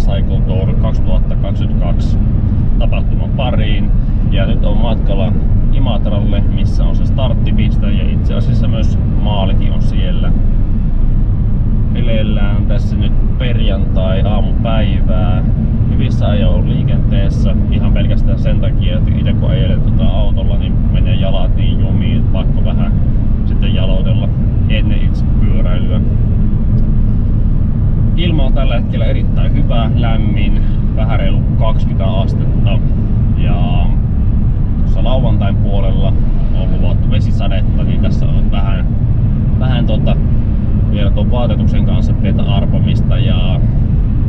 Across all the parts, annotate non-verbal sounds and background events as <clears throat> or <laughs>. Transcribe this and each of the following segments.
Cycle Tour 2022 tapahtuman pariin. Ja nyt on matkalla Imatralle, missä on se starttipiste ja itse asiassa myös maalikin on siellä. Eleellään tässä nyt perjantai aamupäivää hyvissä ajoin liikenteessä ihan pelkästään sen takia, että itse kun ajelen tuota autolla, niin menee jalat niin jumiin, pakko vähän sitten jaloitella ennen itse pyöräilyä. Tällä hetkellä erittäin hyvä, lämmin, vähän reilu 20 astetta. Ja tuossa lauantain puolella on luvattu vesisadetta, niin tässä on vähän, vähän tota, vielä tuon vaatetuksen kanssa pientä arpomista ja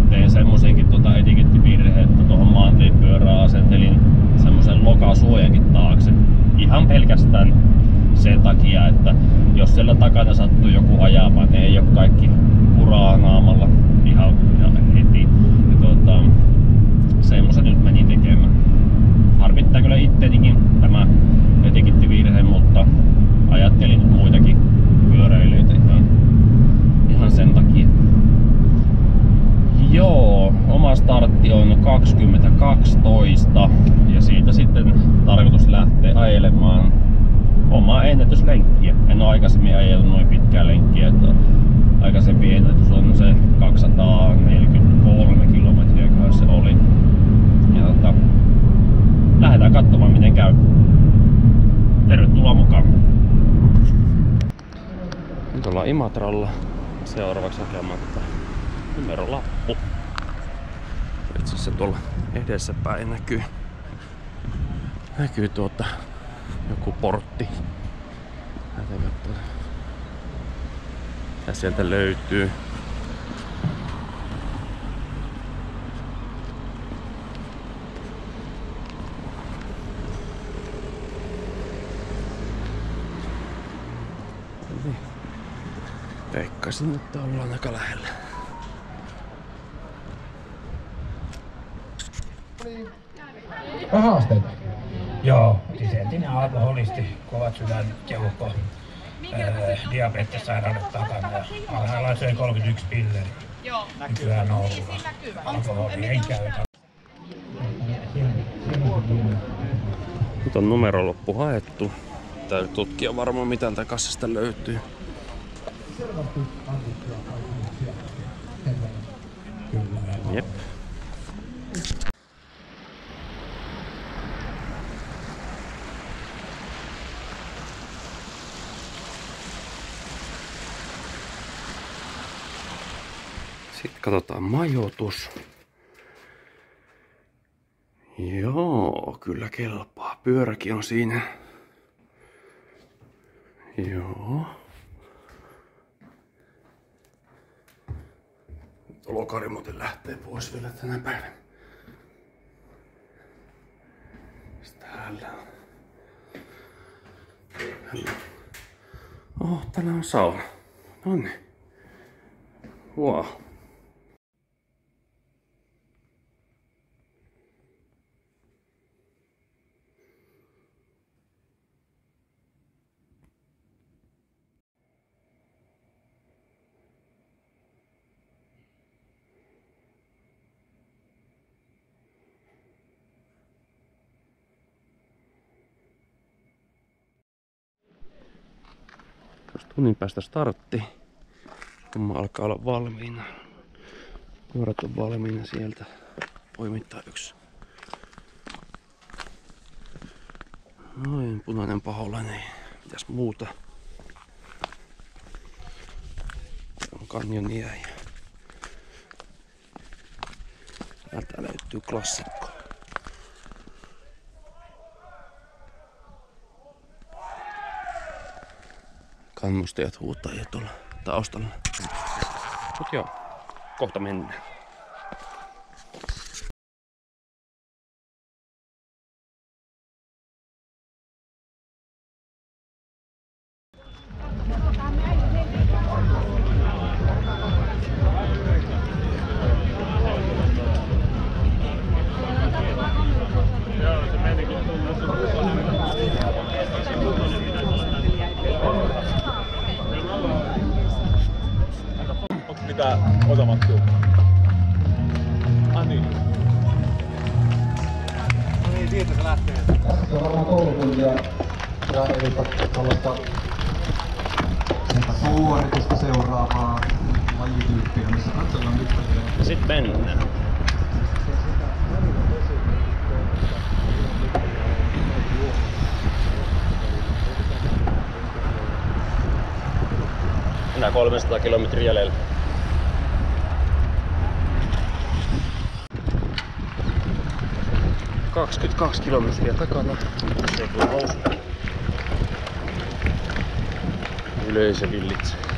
tein semmoisenkin tota etikettivirhe, että tuohon maantiepyörään asentelin semmoisen lokasuojankin taakse. Ihan pelkästään sen takia, että jos siellä takana sattuu joku ajamaan, niin ei ole kaikki puraa naamalla ihan, ihan heti. Ja tuota, semmoisen nyt menin tekemään. Harmittaa kyllä itteenikin tämä etikettivirhe, mutta ajattelin nyt muitakin pyöräilijöitä ihan, ihan sen takia. Joo, oma startti on 2012 ja siitä sitten tarkoitus lähteä ajelemaan omaa ennätyslenkkiä. En ole aikaisemmin ajellut noin pitkää lenkkiä, että aikaisempi ennätys on se 243 kilometriä, se oli. Ja tota, lähdetään katsomaan miten käy. Tervetuloa mukaan. Nyt ollaan Imatralla. Seuraavaksi hakemaan tätä numerolappu. Itse asiassa tuolla edessä päin näkyy, näkyy tuota joku portti. Mitä sieltä löytyy. Niin. Veikkasin, että ollaan aika lähellä. Kovat sydän, keuhko, diabetessairaudet takana ja parhaillaan söi 31 pilleri. Joo, Nykyään nolla. näkyvä. Alkoholi ei käytä. Nyt on numerolappu haettu. Täytyy tutkia varmaan mitä täältä kassasta löytyy. Jep. Katsotaan majoitus. Joo, kyllä kelpaa. Pyöräkin on siinä. Joo. Olokari muuten lähtee pois vielä tänä päivänä. Täällä on. Oh, täällä on sauna. Nonni. Wow. Tunnin päästä startti, homma alkaa olla valmiina. Pyörät on valmiina sieltä. Poimittaa yksi. Noin, punainen paholainen. Mitäs muuta? On kanjonia ja täältä löytyy klassikko. Kannustajat huutaa jo tuolla taustalla. Mut joo, kohta mennään. o zaman yok. Anni. No niin, se lähtee. Tässä on seuraavaa lajityyppiä, missä katsellaan nyt. Sitten mennään. Enää 300 kilometriä jäljellä. Kaksikymmentäkaksi kilometriä takana. Se kyllä nousu. Yleisö villitsee.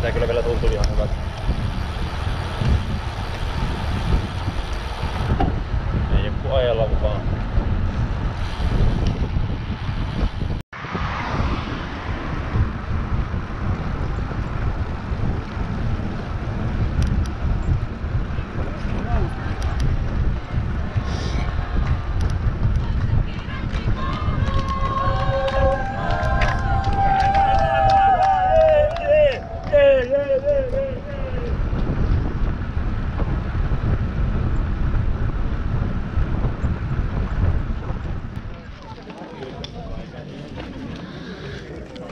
Tämä kyllä vielä tuntui ihan hyvältä. Ei joku ajella vaan.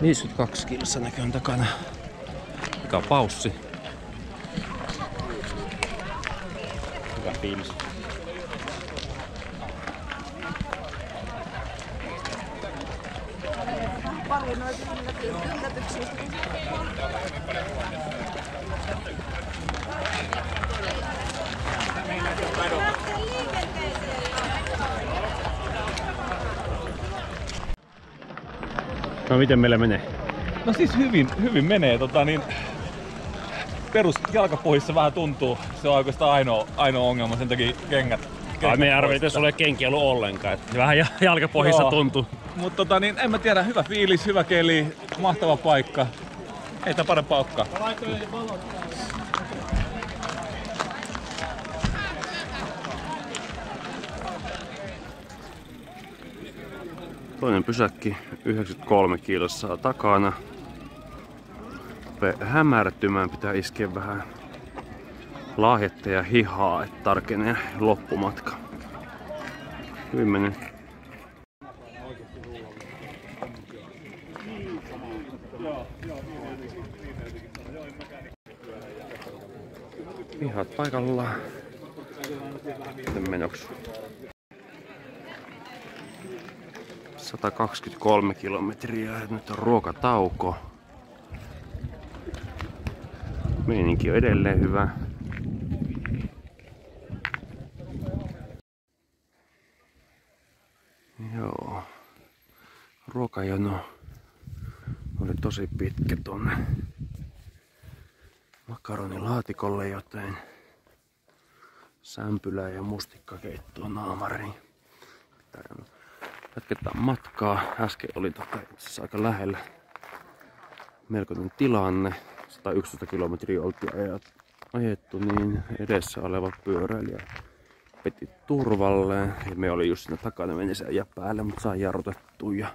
52 kilsa näköön takana. Mikä paussi. Hyvä fiilis. Paljon noita yllätyksistä. Meillä on No miten meillä menee? No siis hyvin, hyvin menee. Tota, niin, perus jalkapohjissa vähän tuntuu. Se on oikeastaan ainoa, ainoa ongelma, sen takia kengät. Ai kengät me ei arvioita, että sulla ei kenkiä ollut ollenkaan. Et Vähän ja- jalkapohjissa Joo. tuntuu. Mutta tota, niin, en mä tiedä, hyvä fiilis, hyvä keli, mahtava paikka. Ei tää parempaa olekaan. Toinen pysäkki 93 kilsaa takana. Hämärtymään, pitää iskeä vähän lahjetta ja hihaa, että tarkenee loppumatka. Hyvin menee. Hihat paikallaan. Sitten menoksi. 123 kilometriä nyt on ruokatauko. Meininki on edelleen hyvä. Joo. Ruokajono oli tosi pitkä tonne makaronilaatikolle, joten sämpylää ja mustikkakeittoa naamariin. Jatketaan matkaa. Äsken oli tota itse aika lähellä melkoinen tilanne. 111 kilometriä oltiin ajettu, niin edessä oleva pyöräilijä peti turvalleen. Ja me oli just siinä takana, meni ajaa päälle, mutta sai jarrutettua ja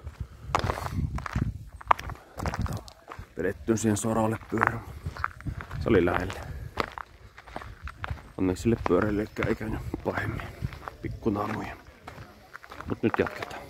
tota, vedettyä siihen soralle pyörä. Se oli lähellä. Onneksi sille pyöräilijäkään ei käynyt pahemmin. Pikkunamuja. Mut nyt jatketaan.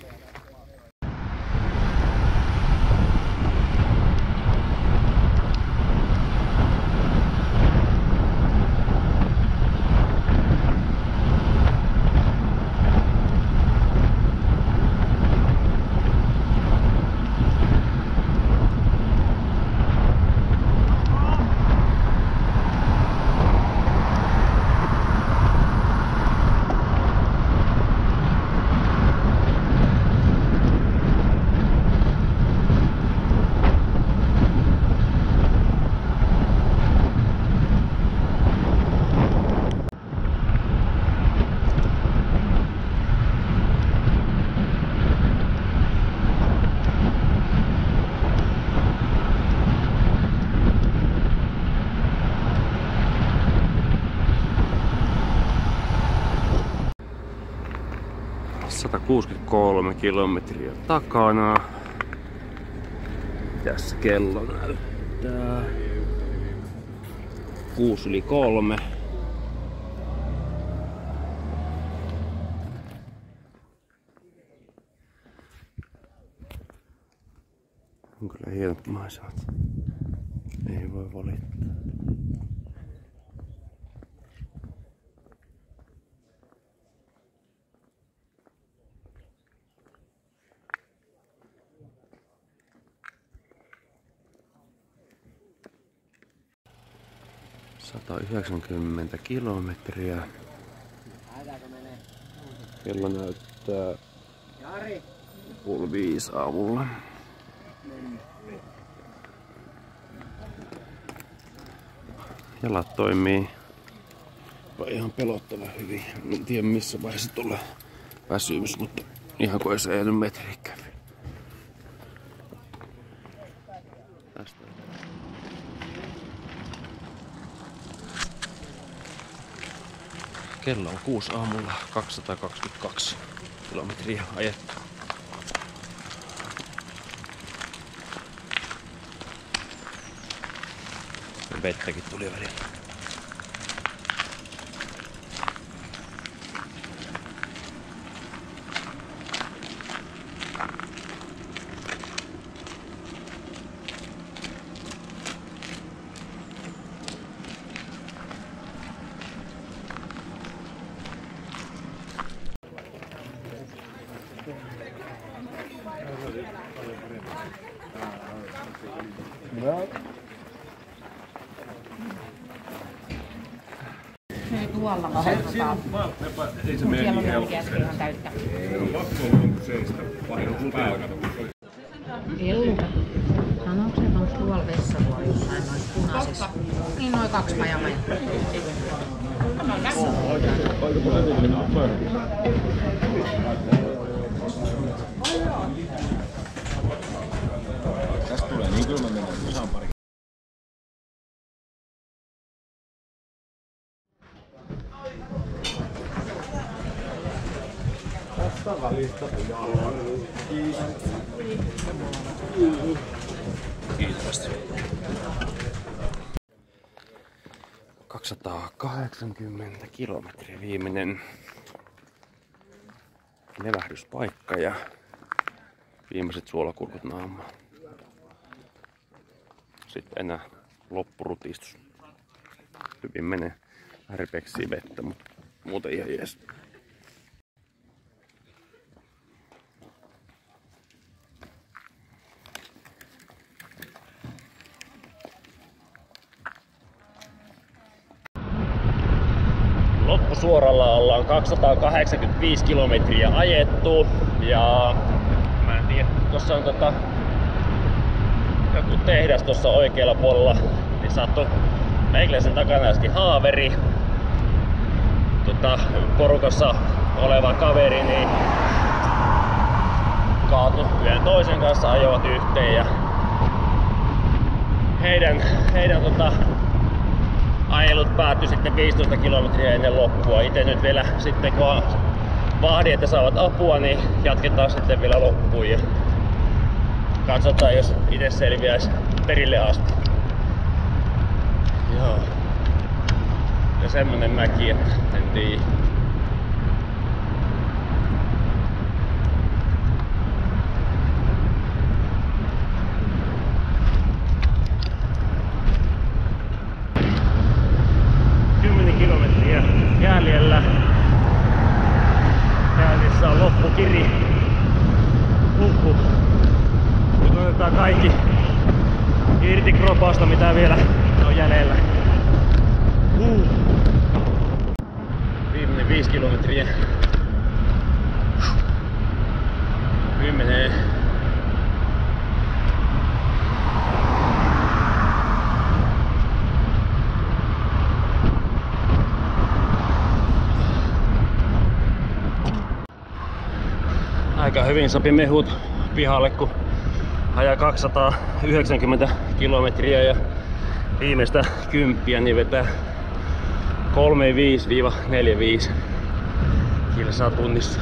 163 kilometriä takana. Tässä kello näyttää 6 yli 3. On kyllä hienot maisemat. Ei voi valittaa. Sata yhdeksänkymmentä kilometriä. Kello näyttää puoli viisi aamulla. Jalat toimii ihan pelottava hyvin. En tiedä missä vaiheessa tulee väsymys, mutta ihan kuin se ei nyt metrikään. Tästä. Kello on 6 aamulla 222 kilometriä ajettu. Vettäkin tuli välillä. Siellä on jälkeä ihan täyttä. Ellu. Sanoiko se, että onko tuolla vessavuori jossain noissa punaisissa? Niin noin kaksi Kiitos. 280 kilometriä viimeinen levähdyspaikka ja viimeiset suolakurkut naamaan. Sitten enää loppurutistus. Hyvin menee. Vähän repeksii vettä, mutta muuten ihan jees. Loppusuoralla ollaan 285 kilometriä ajettu ja mä en tiedä, tuossa on tota, joku tehdas tuossa oikealla puolella, niin sattui meikäläisen takana äsken haaveri. Tota, porukassa oleva kaveri niin kaatui yhden toisen kanssa, ajoivat yhteen ja heidän, heidän tota, ajelut päättyi sitten 15 kilometriä ennen loppua. Itse nyt vielä sitten kun vahdin, että saavat apua, niin jatketaan sitten vielä loppuun ja katsotaan, jos itse selviäisi perille asti. Joo. Ja semmonen mäki, että en tiedä. Kymmenen kilometriä jäljellä. Loppukiri. Huhhuh. Nyt otetaan kaikki irti kropasta, mitä vielä on jäljellä. Uh. Viimeinen viisi kilometriä. Kymmenen. Aika hyvin sopi mehut pihalle, kun ajaa 290 kilometriä ja viimeistä kymppiä niin vetää 35-45 kilsaa tunnissa.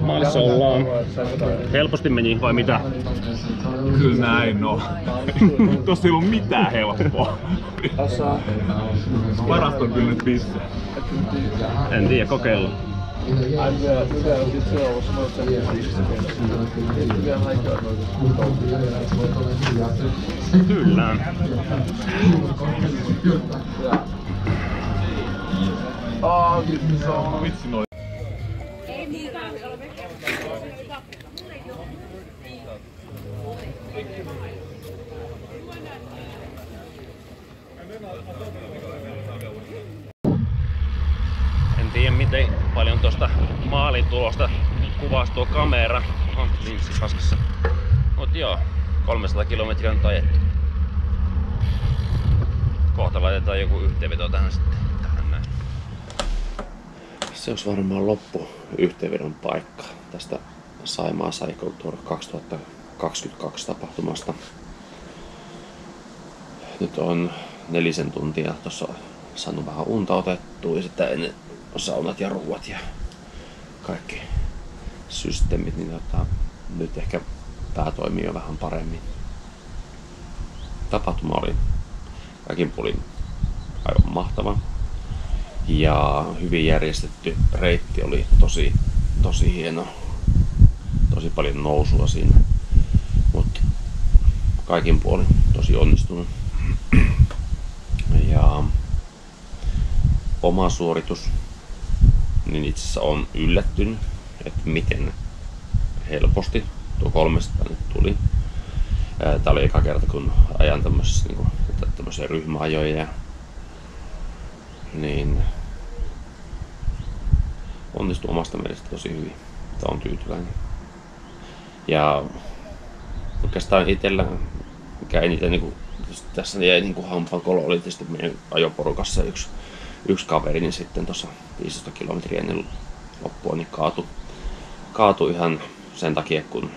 Maalissa ollaan. Helposti meni vai mitä? Kyllä näin no. <laughs> Tossa ei ollut mitään helppoa. Parasta on kyllä nyt pisse. En tiedä, kokeilla. Kyllä. En tiedä miten paljon tuosta maalin tulosta kuvasi tuo kamera. On linssi paskassa. Mut joo, 300 kilometriä on ajettu. Kohta laitetaan joku yhteenveto tähän sitten. Se olisi varmaan loppu yhteenvedon paikka tästä Saimaa Cycle Tour 2022 tapahtumasta. Nyt on nelisen tuntia tuossa saanut vähän unta otettua ja sitten ennen saunat ja ruuat ja kaikki systeemit, niin tota, nyt ehkä pää toimii jo vähän paremmin. Tapahtuma oli kaikin puolin aivan mahtava ja hyvin järjestetty reitti oli tosi, tosi hieno. Tosi paljon nousua siinä. Mutta kaikin puolin tosi onnistunut. Ja oma suoritus, niin itse asiassa on yllättynyt, että miten helposti tuo 300 nyt tuli. Tämä oli eka kerta, kun ajan tämmöisiä, niin tämmöisiä ryhmäajoja ja niin onnistui omasta mielestä tosi hyvin. Tämä on tyytyväinen. Ja oikeastaan itsellä mikä eniten niinku, tässä jäi niinku hampaan kolo oli tietysti meidän ajoporukassa yksi, yksi kaveri, niin sitten tuossa 15 kilometriä ennen loppua niin kaatu, kaatu ihan sen takia, kun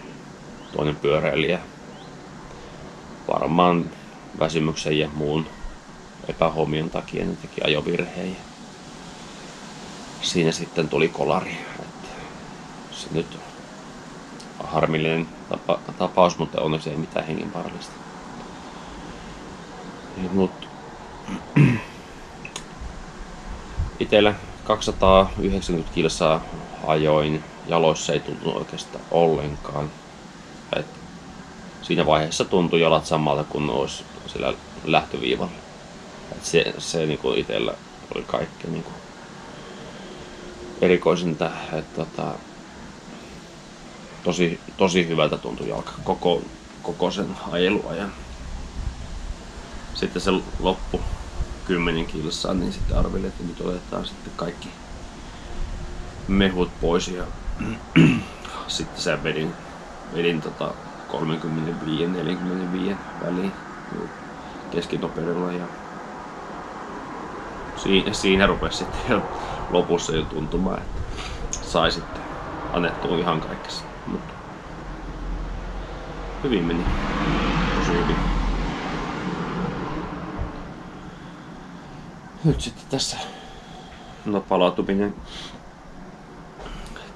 toinen pyöräilijä varmaan väsymyksen ja muun epähuomion takia ne teki ajovirheen. Ja siinä sitten tuli kolari. Että se nyt on harmillinen tapa, tapaus, mutta onneksi ei mitään hengenvaarallista. Mut <clears throat> itellä 290 kilsaa ajoin, jaloissa ei tuntunut oikeastaan ollenkaan. Et siinä vaiheessa tuntui jalat samalta kuin olisi sillä lähtöviivalla. Et se se niinku itsellä oli kaikki niinku erikoisinta, että tota, tosi, tosi hyvältä tuntui jalka koko, koko sen ajeluajan. Sitten se loppu 10 kilsaa, niin sitten arvelin, että nyt otetaan sitten kaikki mehut pois ja <clears throat> sitten sen vedin, vedin tota 35-45 väliin keskinopeudella ja siinä, siinä rupesi sitten lopussa jo tuntumaan, että sai sitten annettua ihan kaikessa. Mutta hyvin meni. Tosi hyvin. Nyt sitten tässä no palautuminen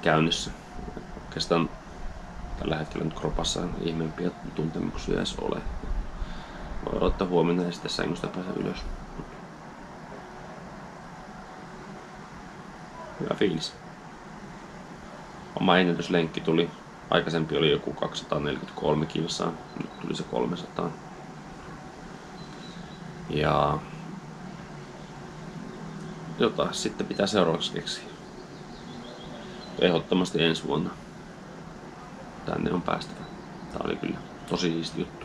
käynnissä. Oikeastaan tällä hetkellä nyt kropassa ihmeempiä tuntemuksia edes ole. Voi odottaa huomenna ja sitten sängystä päästä ylös. Hyvä fiilis. Oma ennätyslenkki tuli, aikaisempi oli joku 243 kilsaa, nyt tuli se 300. Ja jotain sitten pitää seuraavaksi keksiä. Ehdottomasti ensi vuonna tänne on päästävä. Tää oli kyllä tosi siisti juttu.